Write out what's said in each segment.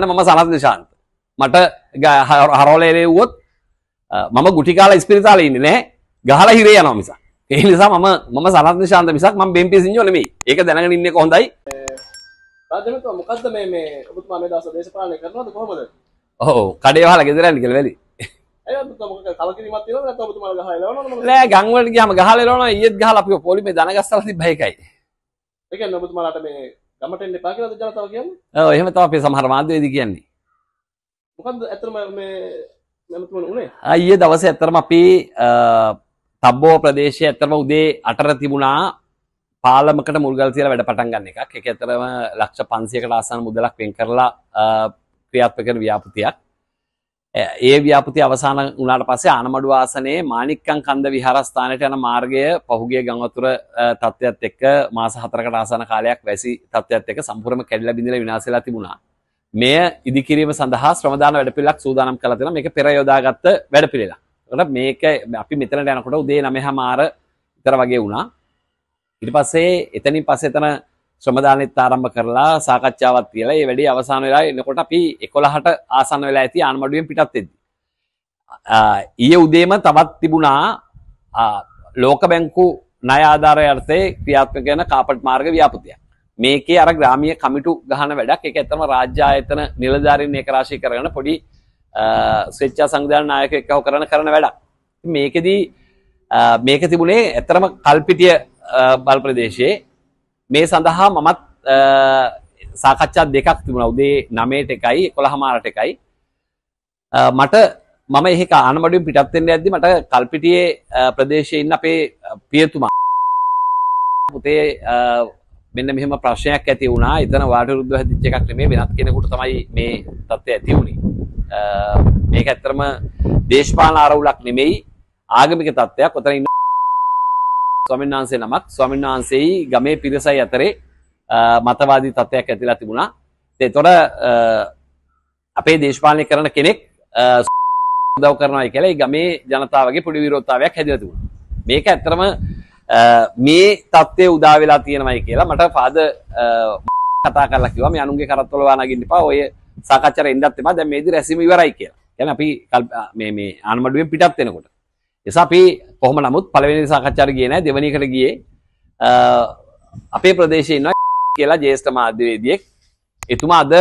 මම සනත් නිශාන්ත. මට හරෝලේරෙව්වොත් මම ගුටිකාල ස්පිරිතාල ඉන්න නෑ ගහල හිරේ යනවා මිසා ඒ නිසා මම මම සනත් නිශාන්ත මිසක් මම බෙම්පි සිංහල නෙමෙයි. ඒක දැනගෙන ඉන්නේ කොහොඳයි? රාජමතුමා මොකද්ද මේ මේ ඔබතුමා මේ දවස් දේශපාලනය කරනවද කොහොමද? ඔව් කඩේ වහලා ගෙදර යන්න කියලා මොකද? නෑ ගම් වලට ගියාම ගහලා එළවනවා. ඊයේත් ගහලා අපිව පොලිමේ දනගස්සලා තිබ්බ එකයි. ඒ කියන්නේ ඔබතුමාලාට මේ ගමට එන්න එපා කියලාද ජනතාව කියන්නේ? ඔව් එහෙම තමයි අපේ සමහර මාධ්‍යවේදී කියන්නේ මොකද්ද ඇත්තටම මේ මෙතුමා උනේ? ඊයේ දවසේ ඇත්තටම අපි තබ්බෝ ප්‍රදේශයේ ඇත්තටම උදේ 8ට තිබුණා පාලමකට මුල්ගල් තියලා වැඩ පටන් ගන්න එකක්. ඒක ඇත්තටම ලක්ෂ 500කට ආසන්න මුදලක් වෙන් කරලා ක්‍රියාත්මක කරන ව්‍යාපෘතියක්. ඒ ව්‍යාපෘතිය අවසන් වුණාට පස්සේ ආනමඩුව ආසනයේ මාණික්කම් කන්ද විහාරස්ථානයට යන මාර්ගය පහුගිය ගම් වතුර තත්ත්වයක් එක්ක මාස 4කට ආසන්න කාලයක් වැසි තත්ත්වයක් එක්ක සම්පූර්ණයෙන්ම කැඩිලා බිඳිලා විනාශ වෙලා තිබුණා. මෙය ඉදිකිරීම සඳහා ශ්‍රමදාන වැඩපිළිවෙලක් සූදානම් කරලා තියෙනවා. මේක පෙර යොදාගත්ත වැඩපිළිවෙලක්. ඒකට මේක අපි මෙතනට යනකොට උදේ 9:00මාර විතර වගේ වුණා. ඊට පස්සේ එතනින් පස්සේ එතන ශ්‍රමදානෙත් ආරම්භ කරලා සාකච්ඡාවක් තියලා ඒ වැඩේ අවසන් වෙලා එනකොට අපි 11ට ආසන්න වෙලා ඇති ආනමඩුවෙන් පිටත් වෙද්දි. ඊයේ උදේම තවත් තිබුණා ලෝක බැංකු ණය ආධාරය අර්ථයේ ක්‍රියාත්මක වෙන කාපට් මාර්ග ව්‍යාපෘතියක්. මේකේ අර ග්‍රාමීය කමිටු ගහන වැඩක් ඒක ඇත්තම රාජ්‍ය ආයතන නිලධාරීන් ඒක රාශී කරගෙන පොඩි ස්වේච්ඡා සංවිධාන නායකයෙක් එක්කව කරන කරන වැඩක්. මේකෙදී මේක තිබුණේ ඇත්තම කල්පිටිය බල් ප්‍රදේශයේ මේ සඳහා මමත් සාකච්ඡා දෙකක් තිබුණා උදේ 9ට එකයි 11 මාරට එකයි මට මම එහෙක ආනමඩුවෙන් පිටත් වෙන්න යද්දි මට කල්පිටියේ ප්‍රදේශයේ ඉන්න අපේ පියතුමා පුතේ මෙන්න මෙහෙම ප්‍රශ්නයක් ඇති වුණා. එතන වාට විරුද්ධව හැදිච්ච එකක් නෙමෙයි වෙනත් කෙනෙකුට තමයි මේ තත්ත්වය ඇති වුණේ. මේක ඇත්තටම දේශපාලන ආරවුලක් නෙමෙයි ආගමික තත්ත්වයක්. ඔතන ඉන්න ස්වාමීන් වහන්සේ නමක් ස්වාමීන් වහන්සේයි ගමේ පිරිසයි අතරේ මතවාදී තත්ත්වයක් ඇතිලා තිබුණා. ඒතොර අපේ දේශපාලනය කරන කෙනෙක් උදව් කරනවා කියලා ඒ ගමේ ජනතාවගේ පොඩි විරෝධතාවයක් හැදිලා තිබුණා. මේක ඇත්තටම මේ තත්ත්වය උදා වෙලා තියෙනවයි කියලා මට පාද කතා කරලා කිව්වා මේ අනුන්ගේ කරත්තවල වා නගින්න එපා ඔය සාකච්ඡාට එන්නත් එපා දැන් මේදි රැසීම ඉවරයි කියලා. කියන්නේ අපි මේ මේ ආනමඩුවෙන් පිටත් වෙනකොට. එසා අපි කොහොම නමුත් පළවෙනි සාකච්ඡාට ගියේ නැහැ දෙවෙනි එකට ගියේ අපේ ප්‍රදේශයේ ඉන්න කියලා ජ්‍යෙෂ්ඨ මාධ්‍යවේදියෙක් එතුමා අද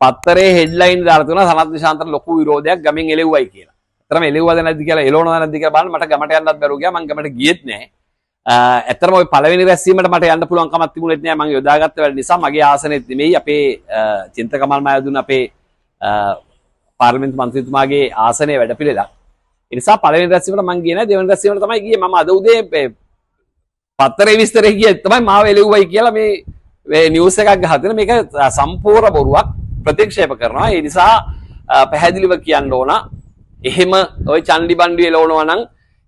පත්තරේ හෙඩ්ලයින් දාලා තුනා සනත් නිශාන්තට ලොකු විරෝධයක් ගමින් එලෙව්වයි කියලා. අතරම එලෙව්වද නැද්ද කියලා එළවනවද නැද්ද කියලා බලන්න මට ගමට යන්නත් බැරුව ගියා මං ගමට ගියෙත් නැහැ. ඇත්තම ඔය පළවෙනි රැස්වීමට මට යන්න පුළුවන් කමක් තිබුණෙත් නෑ මම යොදාගත්ත වැඩ නිසා මගේ ආසනෙත් නෙමෙයි අපේ චින්තකමල් මයදුන අපේ පාර්ලිමේන්තු මන්ත්‍රීතුමාගේ ආසනයේ වැඩපිළිවෙලක්. ඒ නිසා පළවෙනි රැස්වීමට මම ගියේ නෑ දෙවෙනි රැස්වීමට තමයි ගියේ මම අද උදේ පත්තරේ විස්තරේ ගියේ තමයි මාව එළෙව්වයි කියලා මේ මේ නිවුස් එකක් ගහලා තියෙන මේක සම්පූර්ණ බොරුවක් ප්‍රතික්ෂේප කරනවා. ඒ නිසා පැහැදිලිව කියන්න ඕන එහෙම ওই චන්ඩි බණ්ඩි එලවනවා නම්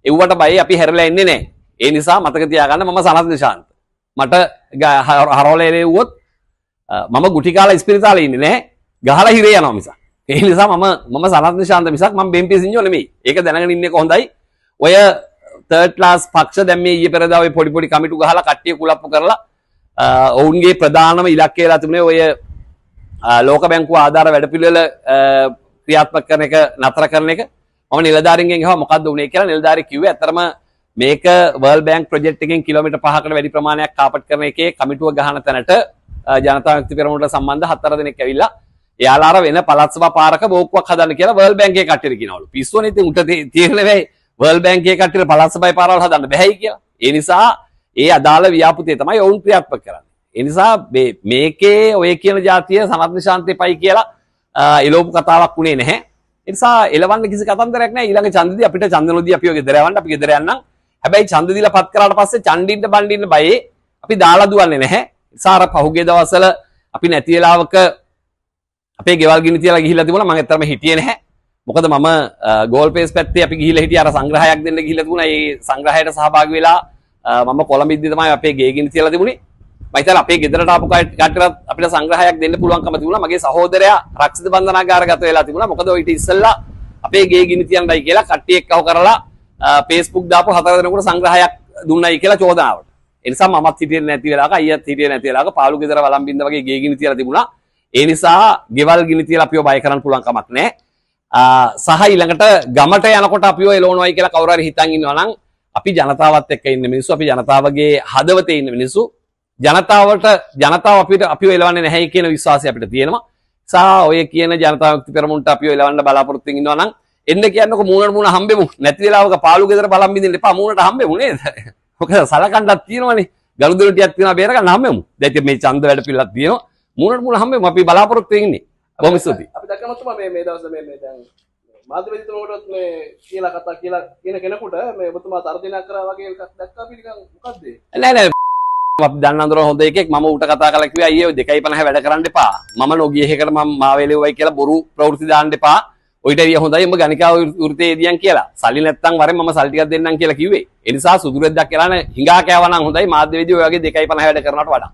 එව්වට බයි අපි හැරලා එන්නේ නෑ. ඒ නිසා මතක තියාගන්න මම සනත් නිශාන්ත. මට හරෝලේ එව්වොත් මම ගුටිකාල ස්පිරිතාලේ ඉන්නේ නෑ. ගහලා හිරේ යනවා මිසක්. ඒ නිසා මම මම සනත් නිශාන්ත මිසක් මම බෙම්පි සිංහෝ නෙමෙයි. ඒක දැනගෙන ඉන්නේ කොහොඳයි. ඔය තර්ඩ් ක්ලාස් පක්ෂ දැන් මේ ඊයේ පෙරදා ඔය පොඩි පොඩි කමිටු ගහලා කට්ටිය කුලප්පු කරලා ඔවුන්ගේ ප්‍රධානම ඉලක්කය වෙලා තිබුණේ ඔය ලෝක බැංකුව ආධාර වැඩපිළිවෙල ක්‍රියාත්මක කරන එක නතර කරන එක. මම නිලධාරීන්ගෙන් අහුවා මොකද්ද උනේ කියලා නිලධාරී කිව්වේ ඇත්තරම මේක වර්ල් බෑන්ක් ප්‍රොජෙක්ට් එකෙන් කිලෝමීටර් 5කට වැඩි ප්‍රමාණයක් කාපට් කරන එකේ කමිටුව ගහන තැනට ජනතා විමුක්ති පෙරමුණට සම්බන්ධ හතර දෙනෙක් ඇවිල්ලා එයාලා අර වෙන පළාත් සභා පාරක බෝක්කුවක් හදන්න කියලා වර්ල් බෑන්කේ කට්ටියට කියනවලු. පිස්සුවනේ ඉතින් උට තීරණය වෙයි වර්ල් බෑන්කේ කට්ටියට පළාත් සභාවේ පාරවල් හදන්න බැහැයි කියලා. ඒ නිසා ඒ අදාළ ව්‍යාපෘතිය තමයි ඔවුන් ක්‍රියාත්මක කරන්නේ. ඒ නිසා මේකේ ඔය කියන જાතිය සනත් නිශාන්තේපයි කියලා එළවපු කතාවක් උනේ නැහැ. ඒ නිසා එලවන්න කිසි කතන්දරයක් නැහැ. ඊළඟ ඡන්දෙදී අපිට ඡන්දනෝදී අපි ඔය ගෙදර යවන්න අපි ගෙදර යන්නම්. හැබැයි ඡන්ද දීලා පත් කරාට පස්සේ ඡන්දින්න බණ්ඩින්න බයේ අපි දාලා දුවන්නේ නැහැ. ඉසාර පහුගිය දවස්වල අපි නැති වෙලාවක අපේ ගෙවල් ගිනි තියලා ගිහිල්ලා තිබුණා මම ඇත්තටම හිටියේ නැහැ. මොකද මම ගෝල් පේස් පැත්තේ අපි ගිහිල්ලා හිටියේ අර සංග්‍රහයක් දෙන්න ගිහිල්ලා තිබුණා. ඒ සංග්‍රහයට සහභාගී වෙලා මම කොළඹිද්දි තමයි අපේ ගේ ගිනි තියලා තිබුණේ. මම හිතලා අපේ ගෙදරට ආපු කට්ටියට අපිට සංග්‍රහයක් දෙන්න පුළුවන්කම තිබුණා. මගේ සහෝදරයා රක්ෂිත බන්ධනාගාරගත වෙලා තිබුණා. මොකද ඔය ඊට ඉස්සෙල්ලා අපේ ගේ ගිනි තියන්නයි කියලා කට්ටිය එක්කව කරලා පේස්බුක් දාපු හතර දෙනෙකුට සංග්‍රහයක් දුන්නයි කියලා චෝදනාවට. ඒ නිසා මමත් හිටියේ නැති වෙලාවක අයියත් හිටියේ නැති වෙලාවක පාළු ගෙදර වළම්බින්ද වගේ ගේ ගිනි තියලා තිබුණා. ඒ නිසා ගෙවල් ගිනි තියලා අපිව බය කරන්න පුළුවන් කමක් නැහැ. ආ, සහ ඊළඟට ගමට යනකොට අපිව එලවනවයි කියලා කවුරු හරි හිතන් ඉන්නවා නම් අපි ජනතාවත් එක්ක ඉන්න මිනිස්සු අපි ජනතාවගේ හදවතේ ඉන්න මිනිස්සු ජනතාවට ජනතාව අපිට අපිව එලවන්නේ නැහැ කියන විශ්වාසය අපිට තියෙනවා. සහ ඔය කියන ජනතා විමුක්ති පෙරමුණට අපිව එලවන්න බලාපොරොත්තු වෙමින් ඉන්නවා නම් එන්න කියන්නකො මූණට මූණ හම්බෙමු. නැති වෙලාවක පාළු ගෙදර බලන් බින්දින්න එපා මූණට හම්බෙමු නේද? මොකද සලකන්නක් තියෙනවනේ. ගලුදොල ටිකක් තියෙනවා බේර ගන්න හම්බෙමු. දැන් ඉතින් මේ ඡන්ද වැඩ පිළිලක් තියෙනවා. මූණට මූණ හම්බෙමු. අපි බලාපොරොත්තු වෙන්නේ. බොහොම ස්තුතියි. අපි දැක්කම තමයි මේ දවස්වල මේ මේ දැන් මාධ්‍යවේදීතුමකටත් මේ කියලා කතා කියලා කියන කෙනෙකුට මේ ඔබතුමා තර්ජනයක් කරා වගේ එකක් දැක්කා අපි නිකන් මොකද්ද? නෑ නෑ අපි දන්න අඳුර හොඳ එකෙක් මම ඌට කතා කරලා කිව්වා අයියේ ඔය 2.50 වැඩ කරන්න එපා. මම නොගිය එකකට මම මාවෙලෙව්වයි කියලා බොරු ප්‍රවෘත්ති දාන්න එපා. ඔයිට එරිය හොඳයි උඹ ගණිකා වෘත්තේ එදියන් කියලා. සල්ලි නැත්තම් වරෙන් මම සල්ලි ටිකක් දෙන්නම් කියලා කිව්වේ. ඒ නිසා සුදුරෙද්දක් කියලා හිඟා කෑවා නම් හොඳයි මාධ්‍යවේදී ඔය වගේ 2.50 වැඩ කරනවට වඩා.